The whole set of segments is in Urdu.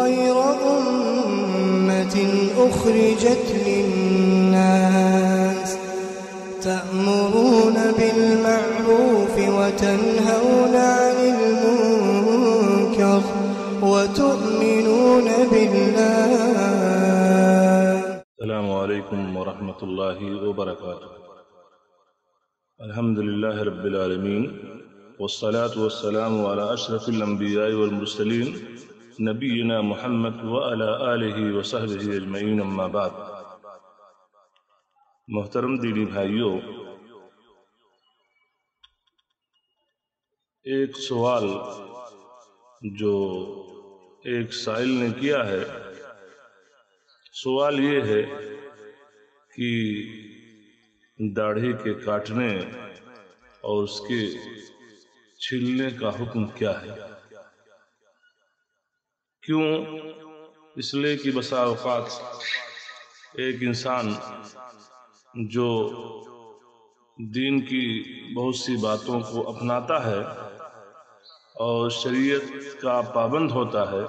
خير أمة أخرجت للناس تأمرون بالمعروف وتنهون عن المنكر وتؤمنون بالله. السلام عليكم ورحمة الله وبركاته. الحمد لله رب العالمين والصلاة والسلام على أشرف الأنبياء والمرسلين نبينا محمد وعلى آله وصحبه أجمعين أما بعد۔ محترم دینی بھائیوں ایک سوال جو ایک سائل نے کیا ہے۔ سوال یہ ہے کہ داڑھی کے کاٹنے اور اس کے چھلنے کا حکم کیا ہے؟ کیوں؟ اس لیے کہ بسا اوقات ایک انسان جو دین کی بہت سی باتوں کو اپناتا ہے اور شریعت کا پابند ہوتا ہے،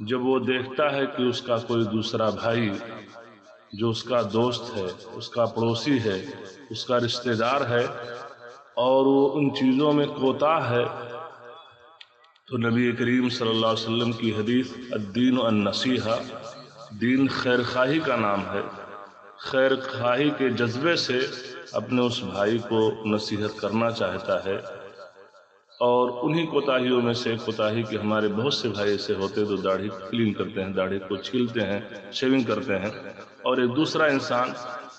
جب وہ دیکھتا ہے کہ اس کا کوئی دوسرا بھائی جو اس کا دوست ہے، اس کا پڑوسی ہے، اس کا رشتہ دار ہے اور وہ ان چیزوں میں کوتا ہے تو نبی کریم صلی اللہ علیہ وسلم کی حدیث، الدین و النصیحہ، دین خیر خواہی کا نام ہے۔ خیر خواہی کے جذبے سے اپنے اس بھائی کو نصیحت کرنا چاہتا ہے۔ اور انہی کوتاہیوں میں سے کوتاہی کے ہمارے بہت سے بھائی ایسے ہوتے تو داڑھی کلین کرتے ہیں، داڑھی کو چھیلتے ہیں، شیونگ کرتے ہیں۔ اور ایک دوسرا انسان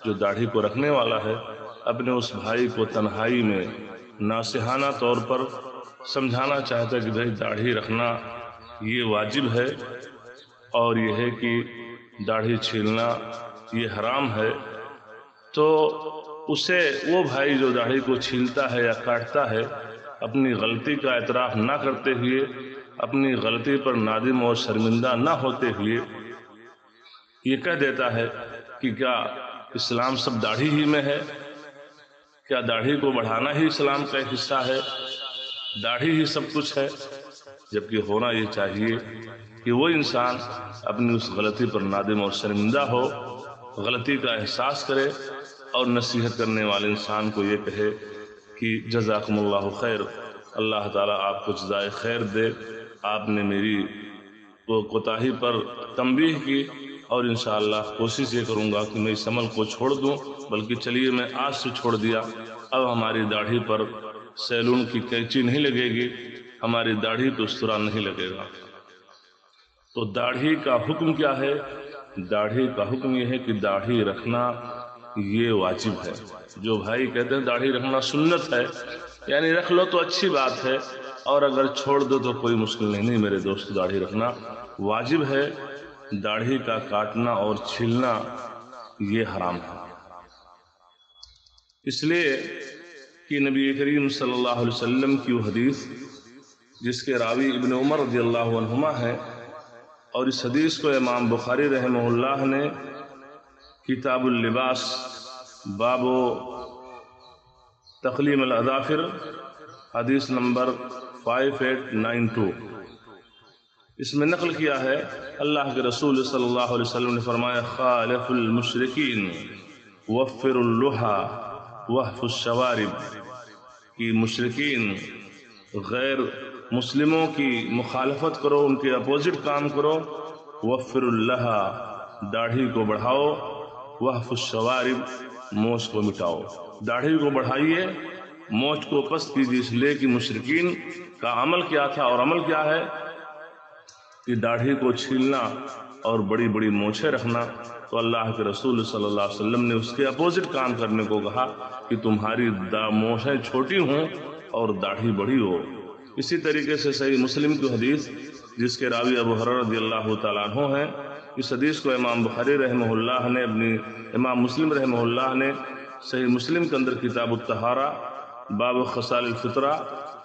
جو داڑھی کو رکھنے والا ہے، اپنے اس بھائی کو تنہائی میں ناسہانہ طور پر سمجھانا چاہتا ہے کہ بھائی داڑھی رکھنا یہ واجب ہے اور یہ ہے کہ داڑھی چھیلنا یہ حرام ہے۔ تو اسے وہ بھائی جو داڑھی کو چھیلتا ہے یا کاٹتا ہے اپنی غلطی کا اعتراف نہ کرتے ہوئے، اپنی غلطی پر نادم اور شرمندہ نہ ہوتے ہوئے یہ کہہ دیتا ہے کہ کیا اسلام سب داڑھی ہی میں ہے؟ کیا داڑھی کو بڑھانا ہی اسلام کا ایک حصہ ہے؟ داڑھی ہی سب کچھ ہے، جبکہ ہونا یہ چاہیے کہ وہ انسان اپنی اس غلطی پر نادم اور شرمندہ ہو، غلطی کا احساس کرے اور نصیحت کرنے والے انسان کو یہ کہے کہ جزاکم اللہ خیر، اللہ تعالیٰ آپ کو جزائے خیر دے۔ آپ نے میری وہ کوتاہی پر تنبیہ کی اور انشاءاللہ کوشش یہ کروں گا کہ میں اس عمل کو چھوڑ دوں، بلکہ چلیے میں آج سے چھوڑ دیا۔ اب ہماری داڑھی پر سیلون کی کینچی نہیں لگے گی، ہماری داڑھی تو اس طرح نہیں لگے گا۔ تو داڑھی کا حکم کیا ہے؟ داڑھی کا حکم یہ ہے کہ داڑھی رکھنا یہ واجب ہے۔ جو بھائی کہتے ہیں داڑھی رکھنا سنت ہے یعنی رکھ لو تو اچھی بات ہے۔ اور اگر چھوڑ دو تو کوئی مشکل نہیں نہیں میرے دوست، داڑھی رکھنا واجب ہے۔ داڑھی کا کاٹنا اور چھلنا یہ حرام ہے۔ اس لیے کہ نبی کریم صلی اللہ علیہ وسلم کی وہ حدیث، جس کے راوی ابن عمر رضی اللہ عنہما ہے اور اس حدیث کو امام بخاری رحمہ اللہ نے کتاب اللباس، باب و تقلیم الاظافر، حدیث نمبر 5892 اس میں نقل کیا ہے، اللہ کے رسول صلی اللہ علیہ وسلم نے فرمایا خالف المشرقین وفر اللحا۔ وحف الشوارب کی مشرقین غیر مسلموں کی مخالفت کرو، ان کے اپوزٹ کام کرو، وفر اللہ داڑھی کو بڑھاؤ، وحف الشوارب موچ کو مٹاؤ۔ داڑھی کو بڑھائیے موچ کو پست کیجیے، اس لیے کہ مشرقین کا عمل کیا تھا اور عمل کیا ہے؟ کہ داڑھی کو چھیلنا۔ اور بڑی بڑی موچھیں رکھنا۔ تو اللہ کے رسول صلی اللہ علیہ وسلم نے اس کے اپوزٹ کام کرنے کو کہا کہ تمہاری دا موچھیں چھوٹی ہوں اور داڑھی بڑی ہو۔ اسی طریقے سے صحیح مسلم کی حدیث، جس کے راوی ابو حرر رضی اللہ تعالیٰ عنہ ہیں، اس حدیث کو امام بخاری رحمہ اللہ نے اپنی، امام مسلم رحمہ اللہ نے صحیح مسلم کے اندر کتاب التحارہ باب خصال الفطرہ،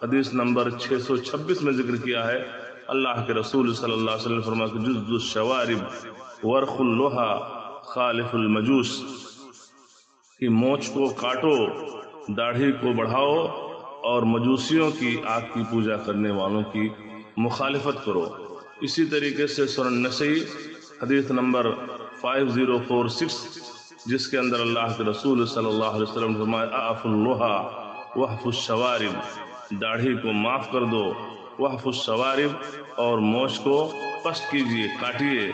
حدیث نمبر 626 میں ذکر کیا ہے۔ اللہ کے رسول صلی اللہ علیہ وسلم فرما کہ جز الشوارب ورخ اللوحا خالف المجوس کی موچ کو کاٹو، داڑھی کو بڑھاؤ اور مجوسیوں کی آگ کی پوجا کرنے والوں کی مخالفت کرو۔ اسی طریقے سے سورن نسی حدیث نمبر 5046 جس کے اندر اللہ کے رسول صلی اللہ علیہ وسلم نے فرمایا، اعف اللہا وحف الشوارب، داڑھی کو معاف کر دو وحف الشوارب اور موش کو پست کیجیے کاٹیے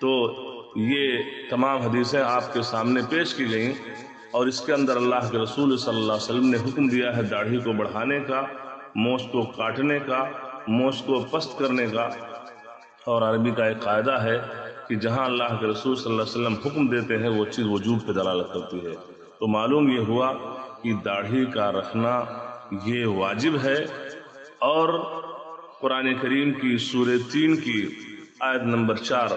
تو یہ تمام حدیثیں آپ کے سامنے پیش کی گئیں اور اس کے اندر اللہ کے رسول صلی اللہ علیہ وسلم نے حکم دیا ہے داڑھی کو بڑھانے کا، موش کو کاٹنے کا، موش کو پست کرنے کا۔ اور عربی کا ایک قاعدہ ہے کہ جہاں اللہ کے رسول صلی اللہ علیہ وسلم حکم دیتے ہیں، وہ چیز وجود پہ دلالت کرتی ہے۔ تو معلوم یہ ہوا کہ داڑھی کا رکھنا یہ واجب ہے اور قرآن کریم کی سور تین کی آیت نمبر چار،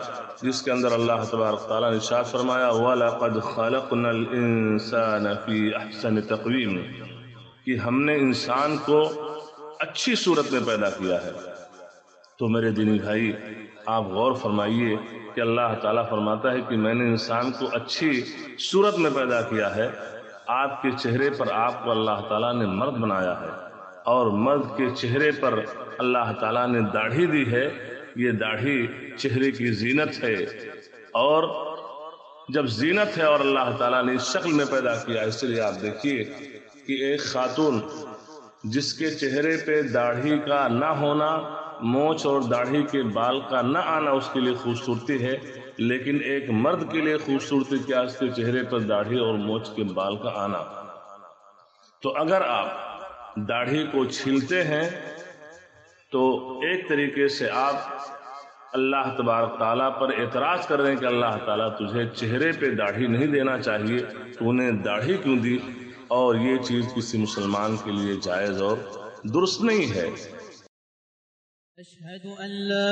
جس کے اندر اللہ تبارک تعالیٰ نے شاد فرمایا، وَلَقَدْ خَلَقْنَا الْإِنسَانَ فِي أَحْسَنِ تَقْوِيمٍ۔ کہ ہم نے انسان کو اچھی صورت میں پیدا کیا ہے۔ تو میرے دینی بھائی، آپ غور فرمائیے کہ اللہ تعالیٰ فرماتا ہے کہ میں نے انسان کو اچھی صورت میں پیدا کیا ہے۔ آپ کے چہرے پر آپ کو اللہ تعالیٰ نے مرد بنایا ہے۔ اور مرد کے چہرے پر اللہ تعالیٰ نے داڑھی دی ہے، یہ داڑھی چہرے کی زینت ہے۔ اور جب زینت ہے اور اللہ تعالیٰ نے اس شکل میں پیدا کیا، اس لیے آپ دیکھیے کہ ایک خاتون جس کے چہرے پہ داڑھی کا نہ ہونا موچ اور داڑھی کے بال کا نہ آنا اس کے لیے خوبصورتی ہے، لیکن ایک مرد کے لیے خوبصورتی کیا، اس کے چہرے پر داڑھی اور موچ کے بال کا آنا۔ تو اگر آپ داڑھی کو چھیلتے ہیں، تو ایک طریقے سے آپ اللہ تبارک تعالیٰ پر اعتراض کر رہے ہیں کہ اللہ تعالیٰ تجھے چہرے پہ داڑھی نہیں دینا چاہیے، تو انہیں داڑھی کیوں دی؟ اور یہ چیز کسی مسلمان کے لیے جائز اور درست نہیں ہے۔ أشهد أن لا